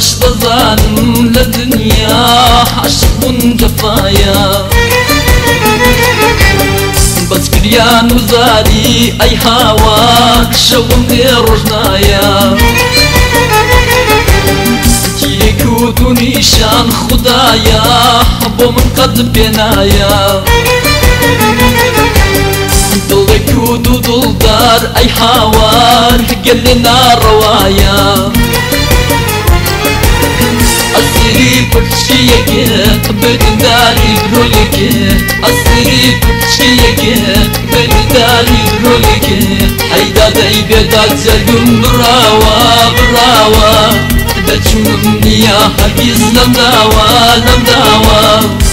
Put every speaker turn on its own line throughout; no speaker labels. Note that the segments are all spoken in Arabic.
باش دەزانم لە دنیا حەشبوون جەفاایە بەسکریان و زاری ئەی هاوات شەوم لێ ڕۆژنایە تیرێک و دونیشان خوددایە بۆ من قەت پێنایە دڵێک و دوو دڵدار ئەی هاوار گەلێ ناڕەوایە پرچیەکێ برداری درۆلێکێ ئەسیری پرچیەکێ برداری درۆلێکێ ئەیدا دەی بێدا جەرگم بڕاوە بڕاوە دەچونم نییە هەرگیز نەمداوە نەمداوە أسيري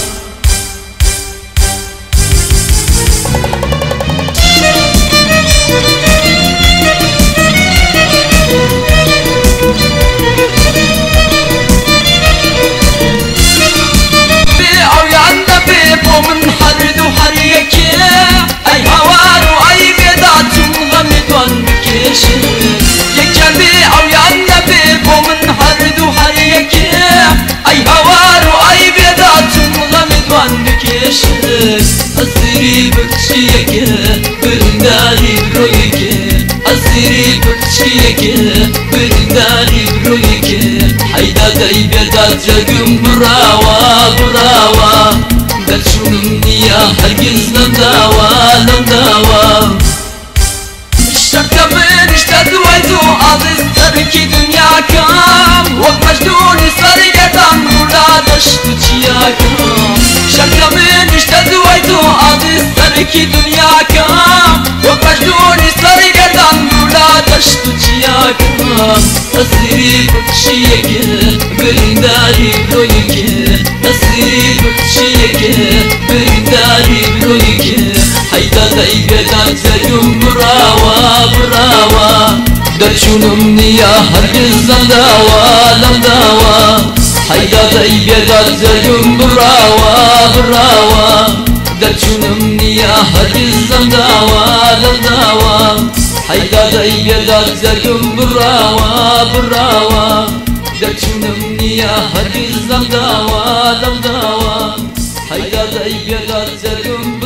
بكشيك برداري برويك. أسيري بكشيك برداري برويك. حيدا داي بيدا جاكم براوا براوا. دلشونم نيا هرگز نمداوا نمداوا. شرطة من اشتد ويتو عزيز تركي دنيا كام وقت مجدون سرقتان أسيري بكشيك برنداري برويك أسيري بكشيك برنداري برويك حيدا دايقة زيوم براوا براوا. دەچونم نییە هەرگز لەمداوە لەمداوە حەیدا دەیبێدا جەرگم بڕاوە بڕاوە دەچونم نییە هەرگز Haydadayım yedad zergüm brava brava Derçunum niya herkiz lam dava lam dava Haydadayım yedad zergüm